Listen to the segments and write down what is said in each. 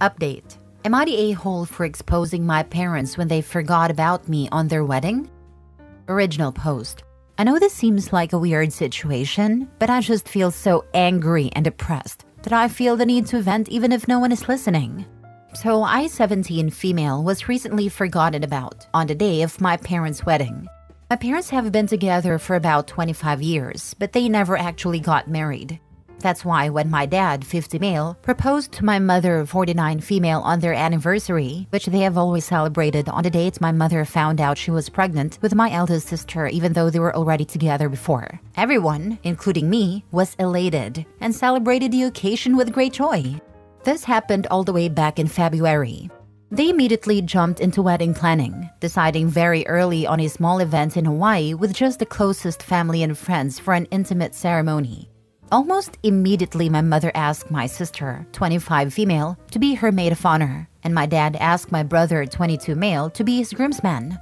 Update Am I the a hole for exposing my parents when they forgot about me on their wedding? Original post I know this seems like a weird situation, but I just feel so angry and depressed that I feel the need to vent even if no one is listening. So, I 17 female was recently forgotten about on the day of my parents' wedding. My parents have been together for about 25 years, but they never actually got married. That's why when my dad, 50 male, proposed to my mother, 49 female, on their anniversary, which they have always celebrated on the date my mother found out she was pregnant with my eldest sister, even though they were already together before, everyone, including me, was elated and celebrated the occasion with great joy. This happened all the way back in February. They immediately jumped into wedding planning, deciding very early on a small event in Hawaii with just the closest family and friends for an intimate ceremony. Almost immediately, my mother asked my sister, 25 female, to be her maid of honor, and my dad asked my brother, 22 male, to be his groomsman.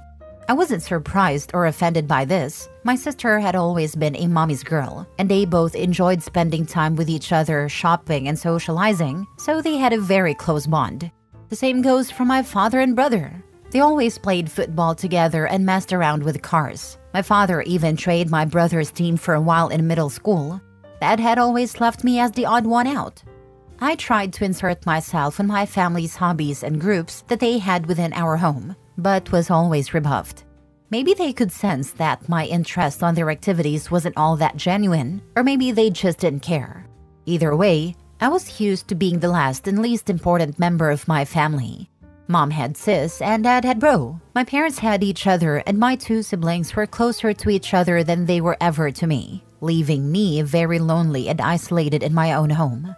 I wasn't surprised or offended by this. My sister had always been a mommy's girl, and they both enjoyed spending time with each other, shopping, and socializing, so they had a very close bond. The same goes for my father and brother. They always played football together and messed around with cars. My father even trained my brother's team for a while in middle school, Dad had always left me as the odd one out. I tried to insert myself in my family's hobbies and groups that they had within our home, but was always rebuffed. Maybe they could sense that my interest on their activities wasn't all that genuine, or maybe they just didn't care. Either way, I was used to being the last and least important member of my family. Mom had sis and dad had bro. My parents had each other, and my two siblings were closer to each other than they were ever to me leaving me very lonely and isolated in my own home.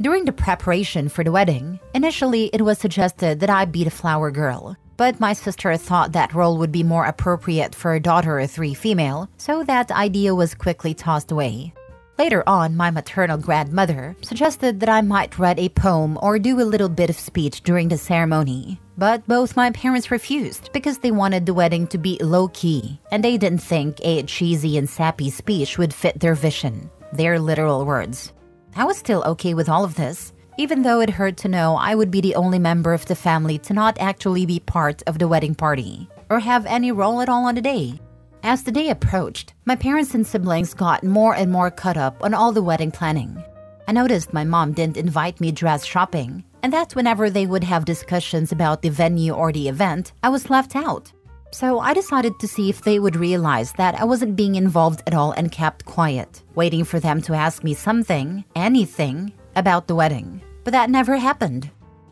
During the preparation for the wedding, initially it was suggested that I be the flower girl, but my sister thought that role would be more appropriate for a daughter of three female, so that idea was quickly tossed away. Later on, my maternal grandmother suggested that I might read a poem or do a little bit of speech during the ceremony. But both my parents refused because they wanted the wedding to be low key, and they didn't think a cheesy and sappy speech would fit their vision. Their literal words. I was still okay with all of this, even though it hurt to know I would be the only member of the family to not actually be part of the wedding party, or have any role at all on the day. As the day approached, my parents and siblings got more and more caught up on all the wedding planning. I noticed my mom didn't invite me dress shopping, and that whenever they would have discussions about the venue or the event, I was left out. So I decided to see if they would realize that I wasn't being involved at all and kept quiet, waiting for them to ask me something, anything, about the wedding. But that never happened.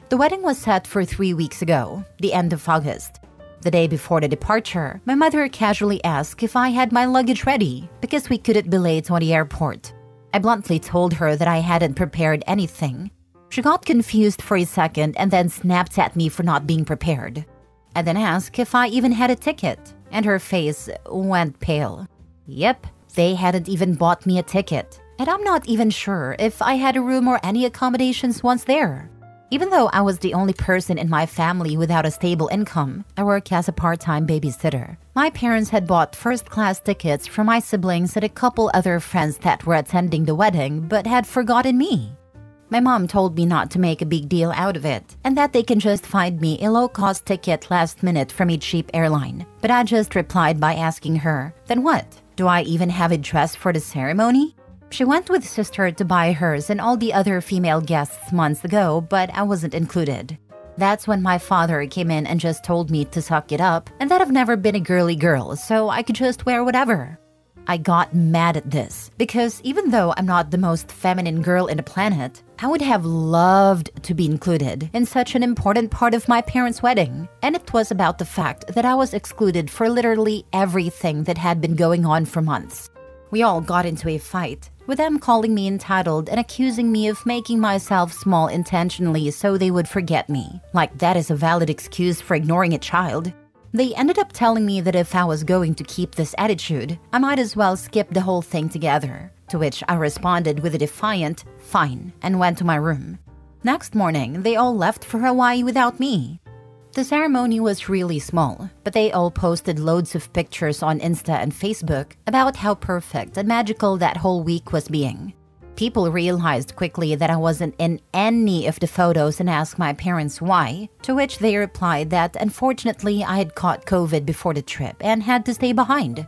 The wedding was set for three weeks ago, the end of August. The day before the departure, my mother casually asked if I had my luggage ready because we couldn't be late on the airport. I bluntly told her that I hadn't prepared anything. She got confused for a second and then snapped at me for not being prepared. I then asked if I even had a ticket, and her face went pale. Yep, they hadn't even bought me a ticket, and I'm not even sure if I had a room or any accommodations once there. Even though I was the only person in my family without a stable income, I work as a part time babysitter. My parents had bought first class tickets for my siblings and a couple other friends that were attending the wedding but had forgotten me. My mom told me not to make a big deal out of it and that they can just find me a low cost ticket last minute from a cheap airline. But I just replied by asking her, Then what? Do I even have a dress for the ceremony? She went with sister to buy hers and all the other female guests months ago, but I wasn't included. That's when my father came in and just told me to suck it up and that I've never been a girly girl, so I could just wear whatever. I got mad at this because even though I'm not the most feminine girl in the planet, I would have loved to be included in such an important part of my parents' wedding. And it was about the fact that I was excluded for literally everything that had been going on for months. We all got into a fight, with them calling me entitled and accusing me of making myself small intentionally so they would forget me. Like that is a valid excuse for ignoring a child. They ended up telling me that if I was going to keep this attitude, I might as well skip the whole thing together. To which I responded with a defiant, fine, and went to my room. Next morning, they all left for Hawaii without me. The ceremony was really small, but they all posted loads of pictures on Insta and Facebook about how perfect and magical that whole week was being. People realized quickly that I wasn't in any of the photos and asked my parents why, to which they replied that unfortunately I had caught COVID before the trip and had to stay behind.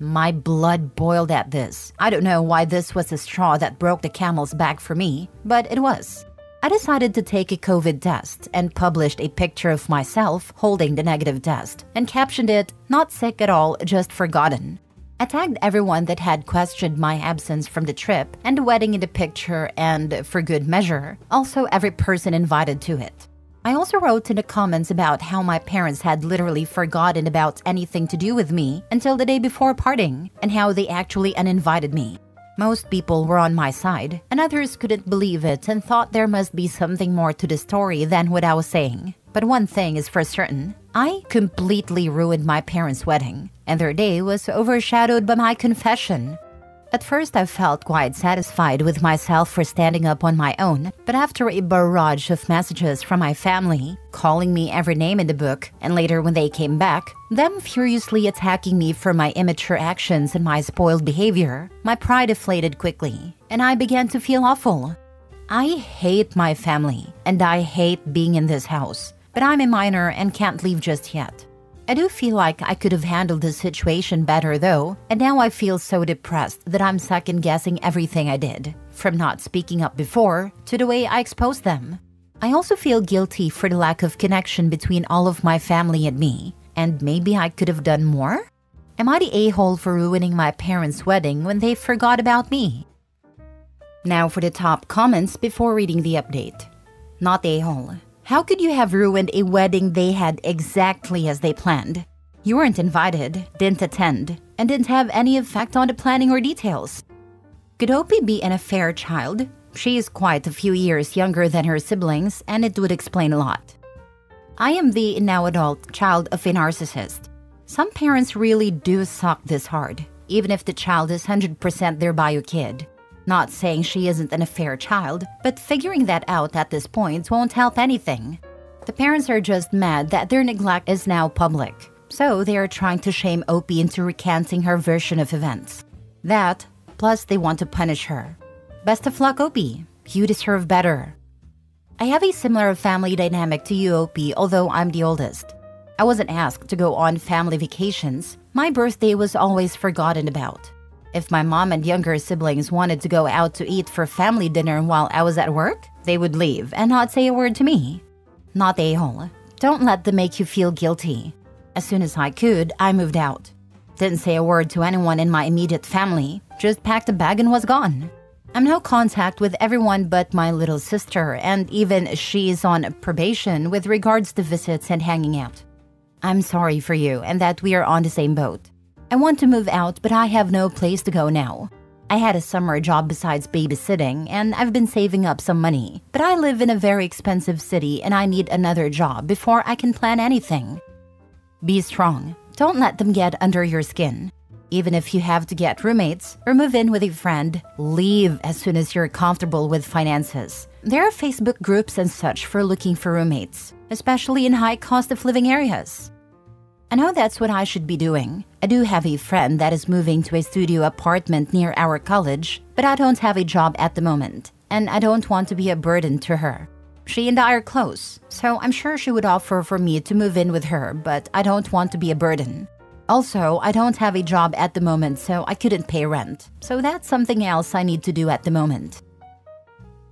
My blood boiled at this. I don't know why this was the straw that broke the camel's back for me, but it was. I decided to take a COVID test and published a picture of myself holding the negative test and captioned it, Not sick at all, just forgotten. I tagged everyone that had questioned my absence from the trip and the wedding in the picture, and for good measure, also every person invited to it. I also wrote in the comments about how my parents had literally forgotten about anything to do with me until the day before parting, and how they actually uninvited me. Most people were on my side, and others couldn't believe it and thought there must be something more to the story than what I was saying. But one thing is for certain I completely ruined my parents' wedding, and their day was overshadowed by my confession. At first, I felt quite satisfied with myself for standing up on my own, but after a barrage of messages from my family, calling me every name in the book, and later when they came back, them furiously attacking me for my immature actions and my spoiled behavior, my pride deflated quickly, and I began to feel awful. I hate my family, and I hate being in this house but I'm a minor and can't leave just yet. I do feel like I could have handled the situation better though, and now I feel so depressed that I'm second guessing everything I did, from not speaking up before to the way I exposed them. I also feel guilty for the lack of connection between all of my family and me, and maybe I could have done more? Am I the a hole for ruining my parents' wedding when they forgot about me? Now for the top comments before reading the update. Not a hole. How could you have ruined a wedding they had exactly as they planned? You weren't invited, didn't attend, and didn't have any effect on the planning or details. Could Opie be an affair child? She is quite a few years younger than her siblings, and it would explain a lot. I am the now adult child of a narcissist. Some parents really do suck this hard, even if the child is 100% their bio kid. Not saying she isn't an affair child, but figuring that out at this point won't help anything. The parents are just mad that their neglect is now public, so they are trying to shame Opie into recanting her version of events. That, plus they want to punish her. Best of luck, Opie. You deserve better. I have a similar family dynamic to you, Opie, although I'm the oldest. I wasn't asked to go on family vacations. My birthday was always forgotten about. If my mom and younger siblings wanted to go out to eat for family dinner while I was at work, they would leave and not say a word to me. Not a hole. Don't let them make you feel guilty. As soon as I could, I moved out. Didn't say a word to anyone in my immediate family, just packed a bag and was gone. I'm no contact with everyone but my little sister, and even she's on probation with regards to visits and hanging out. I'm sorry for you and that we are on the same boat. I want to move out, but I have no place to go now. I had a summer job besides babysitting, and I've been saving up some money. But I live in a very expensive city and I need another job before I can plan anything. Be strong. Don't let them get under your skin. Even if you have to get roommates or move in with a friend, leave as soon as you're comfortable with finances. There are Facebook groups and such for looking for roommates, especially in high cost of living areas. I know that's what I should be doing. I do have a friend that is moving to a studio apartment near our college, but I don't have a job at the moment, and I don't want to be a burden to her. She and I are close, so I'm sure she would offer for me to move in with her, but I don't want to be a burden. Also, I don't have a job at the moment, so I couldn't pay rent. So that's something else I need to do at the moment.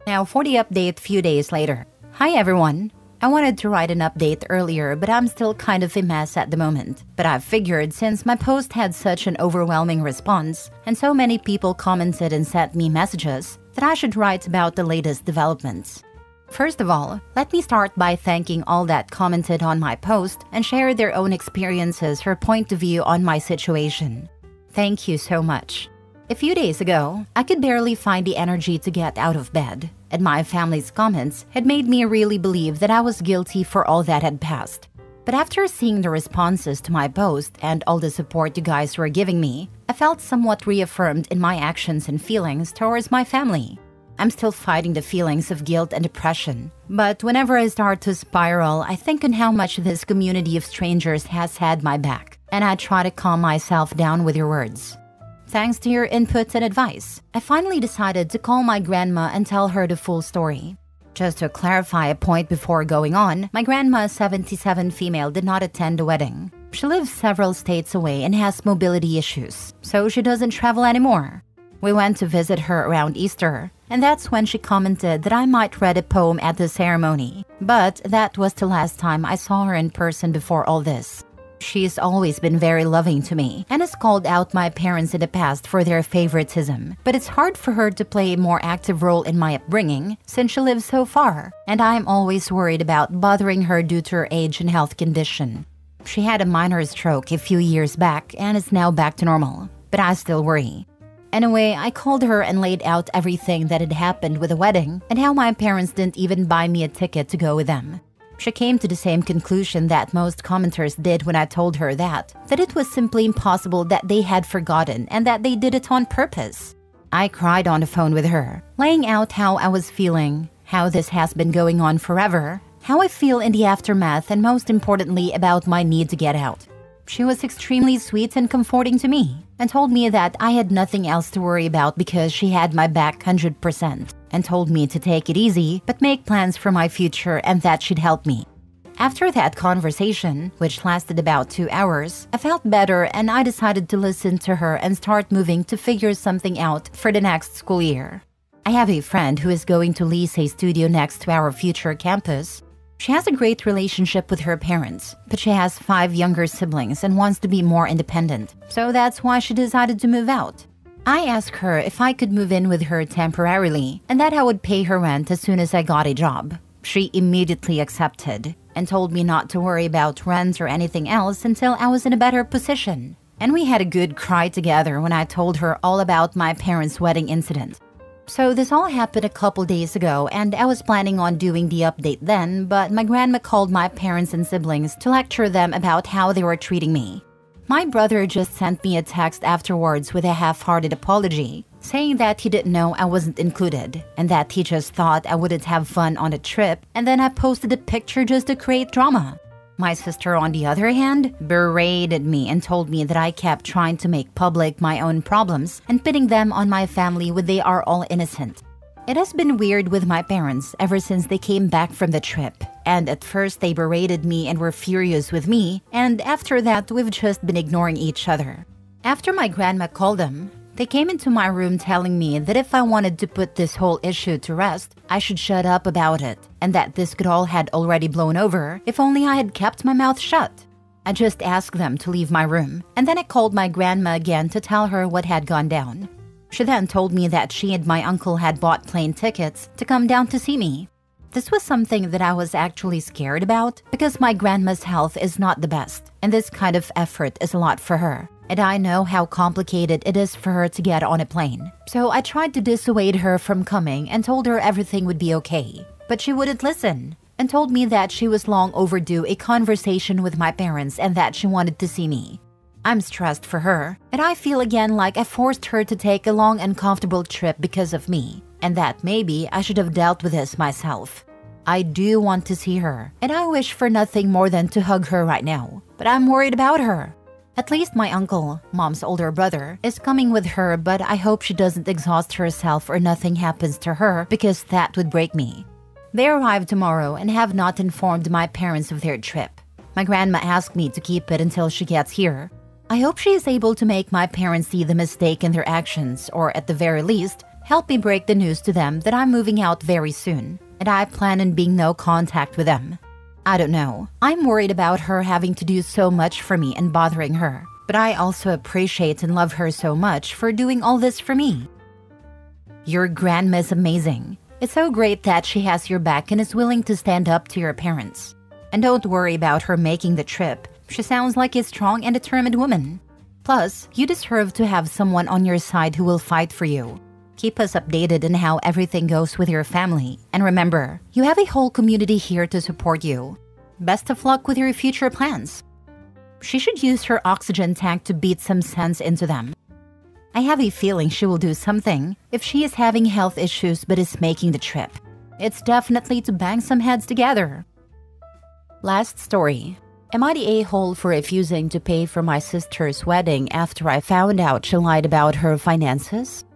Now, for the update few days later. Hi everyone, I wanted to write an update earlier, but I'm still kind of a mess at the moment. But I figured since my post had such an overwhelming response, and so many people commented and sent me messages, that I should write about the latest developments. First of all, let me start by thanking all that commented on my post and shared their own experiences or point of view on my situation. Thank you so much. A few days ago, I could barely find the energy to get out of bed, and my family's comments had made me really believe that I was guilty for all that had passed. But after seeing the responses to my post and all the support you guys were giving me, I felt somewhat reaffirmed in my actions and feelings towards my family. I'm still fighting the feelings of guilt and depression, but whenever I start to spiral, I think on how much this community of strangers has had my back, and I try to calm myself down with your words. Thanks to your input and advice, I finally decided to call my grandma and tell her the full story. Just to clarify a point before going on, my grandma, 77 female, did not attend the wedding. She lives several states away and has mobility issues, so she doesn't travel anymore. We went to visit her around Easter, and that's when she commented that I might read a poem at the ceremony. But that was the last time I saw her in person before all this. She's always been very loving to me and has called out my parents in the past for their favoritism. But it's hard for her to play a more active role in my upbringing since she lives so far, and I'm always worried about bothering her due to her age and health condition. She had a minor stroke a few years back and is now back to normal, but I still worry. Anyway, I called her and laid out everything that had happened with the wedding and how my parents didn't even buy me a ticket to go with them. She came to the same conclusion that most commenters did when I told her that, that it was simply impossible that they had forgotten and that they did it on purpose. I cried on the phone with her, laying out how I was feeling, how this has been going on forever, how I feel in the aftermath, and most importantly, about my need to get out. She was extremely sweet and comforting to me, and told me that I had nothing else to worry about because she had my back 100% and told me to take it easy but make plans for my future and that she'd help me. After that conversation, which lasted about two hours, I felt better and I decided to listen to her and start moving to figure something out for the next school year. I have a friend who is going to lease a studio next to our future campus. She has a great relationship with her parents, but she has five younger siblings and wants to be more independent, so that's why she decided to move out. I asked her if I could move in with her temporarily and that I would pay her rent as soon as I got a job. She immediately accepted and told me not to worry about rent or anything else until I was in a better position. And we had a good cry together when I told her all about my parents' wedding incident. So this all happened a couple days ago and I was planning on doing the update then, but my grandma called my parents and siblings to lecture them about how they were treating me. My brother just sent me a text afterwards with a half hearted apology, saying that he didn't know I wasn't included and that he just thought I wouldn't have fun on the trip, and then I posted a picture just to create drama. My sister, on the other hand, berated me and told me that I kept trying to make public my own problems and pitting them on my family when they are all innocent. It has been weird with my parents ever since they came back from the trip. And at first, they berated me and were furious with me, and after that, we've just been ignoring each other. After my grandma called them, they came into my room telling me that if I wanted to put this whole issue to rest, I should shut up about it, and that this could all had already blown over if only I had kept my mouth shut. I just asked them to leave my room, and then I called my grandma again to tell her what had gone down. She then told me that she and my uncle had bought plane tickets to come down to see me. This was something that I was actually scared about because my grandma's health is not the best, and this kind of effort is a lot for her. And I know how complicated it is for her to get on a plane. So I tried to dissuade her from coming and told her everything would be okay. But she wouldn't listen and told me that she was long overdue a conversation with my parents and that she wanted to see me. I'm stressed for her, and I feel again like I forced her to take a long uncomfortable trip because of me, and that maybe I should have dealt with this myself. I do want to see her, and I wish for nothing more than to hug her right now, but I'm worried about her. At least my uncle, mom's older brother, is coming with her, but I hope she doesn't exhaust herself or nothing happens to her because that would break me. They arrive tomorrow and have not informed my parents of their trip. My grandma asked me to keep it until she gets here, I hope she is able to make my parents see the mistake in their actions, or at the very least, help me break the news to them that I'm moving out very soon, and I plan on being no contact with them. I don't know. I'm worried about her having to do so much for me and bothering her, but I also appreciate and love her so much for doing all this for me. Your grandma is amazing. It's so great that she has your back and is willing to stand up to your parents. And don't worry about her making the trip she sounds like a strong and determined woman. Plus, you deserve to have someone on your side who will fight for you. Keep us updated on how everything goes with your family. And remember, you have a whole community here to support you. Best of luck with your future plans. She should use her oxygen tank to beat some sense into them. I have a feeling she will do something if she is having health issues but is making the trip. It's definitely to bang some heads together. Last story Am I the a hole for refusing to pay for my sister's wedding after I found out she lied about her finances?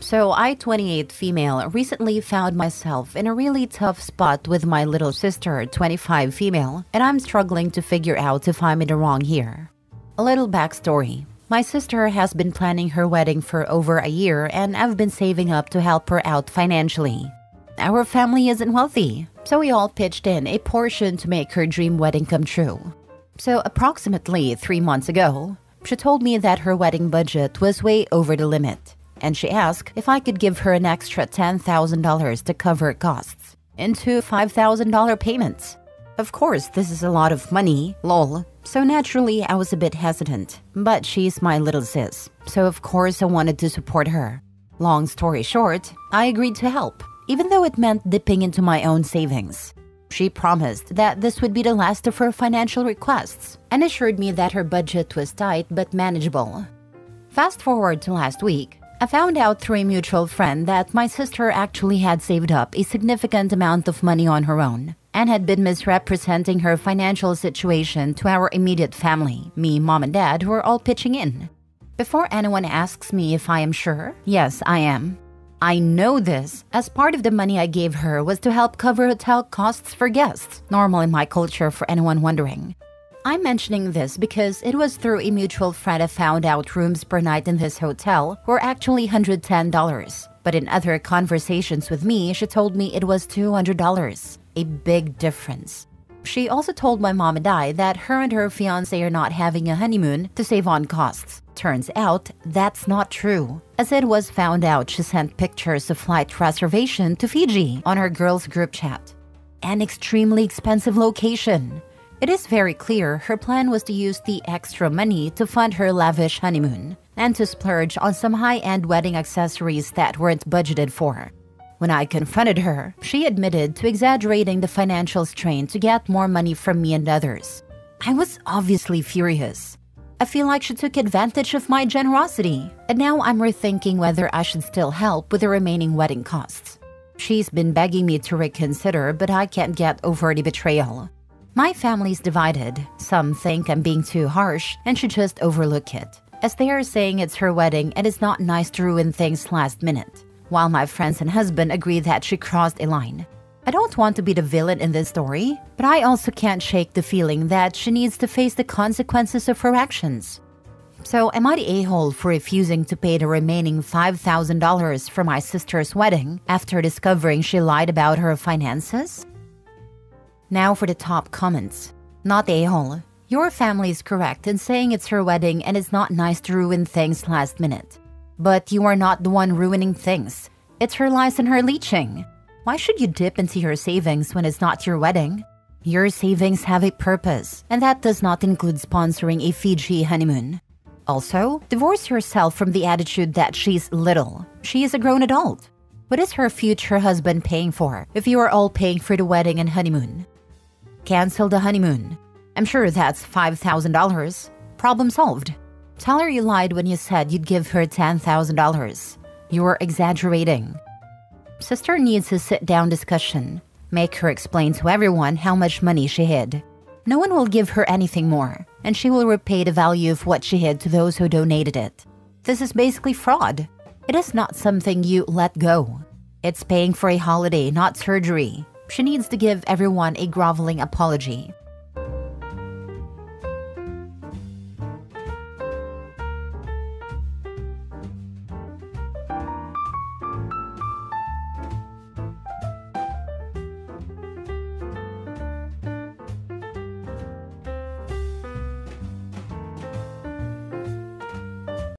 So, I, 28 female, recently found myself in a really tough spot with my little sister, 25 female, and I'm struggling to figure out if I'm in the wrong here. A little backstory. My sister has been planning her wedding for over a year, and I've been saving up to help her out financially. Our family isn't wealthy, so we all pitched in a portion to make her dream wedding come true. So, approximately three months ago, she told me that her wedding budget was way over the limit, and she asked if I could give her an extra $10,000 to cover costs into $5,000 payments. Of course, this is a lot of money, lol, so naturally I was a bit hesitant, but she's my little sis, so of course I wanted to support her. Long story short, I agreed to help even though it meant dipping into my own savings. She promised that this would be the last of her financial requests and assured me that her budget was tight but manageable. Fast forward to last week, I found out through a mutual friend that my sister actually had saved up a significant amount of money on her own and had been misrepresenting her financial situation to our immediate family, me, mom, and dad, who are all pitching in. Before anyone asks me if I am sure, yes, I am. I know this, as part of the money I gave her was to help cover hotel costs for guests, normal in my culture for anyone wondering. I'm mentioning this because it was through a mutual friend I found out rooms per night in this hotel were actually $110. But in other conversations with me, she told me it was $200. A big difference. She also told my mom and I that her and her fiance are not having a honeymoon to save on costs. Turns out that's not true, as it was found out she sent pictures of flight reservation to Fiji on her girls' group chat. An extremely expensive location. It is very clear her plan was to use the extra money to fund her lavish honeymoon and to splurge on some high end wedding accessories that weren't budgeted for. When I confronted her, she admitted to exaggerating the financial strain to get more money from me and others. I was obviously furious. I feel like she took advantage of my generosity, and now I'm rethinking whether I should still help with the remaining wedding costs. She's been begging me to reconsider, but I can't get over the betrayal. My family's divided. Some think I'm being too harsh and should just overlook it, as they are saying it's her wedding and it's not nice to ruin things last minute while my friends and husband agree that she crossed a line. I don't want to be the villain in this story, but I also can't shake the feeling that she needs to face the consequences of her actions. So, am I the a hole for refusing to pay the remaining $5,000 for my sister's wedding after discovering she lied about her finances? Now for the top comments. Not a hole. Your family is correct in saying it's her wedding and it's not nice to ruin things last minute. But you are not the one ruining things. It's her lies and her leeching. Why should you dip into your savings when it's not your wedding? Your savings have a purpose, and that does not include sponsoring a Fiji honeymoon. Also, divorce yourself from the attitude that she's little. She is a grown adult. What is her future husband paying for if you are all paying for the wedding and honeymoon? Cancel the honeymoon. I'm sure that's $5,000. Problem solved. Tell her you lied when you said you'd give her $10,000. You're exaggerating. Sister needs a sit down discussion. Make her explain to everyone how much money she hid. No one will give her anything more, and she will repay the value of what she hid to those who donated it. This is basically fraud. It is not something you let go. It's paying for a holiday, not surgery. She needs to give everyone a groveling apology.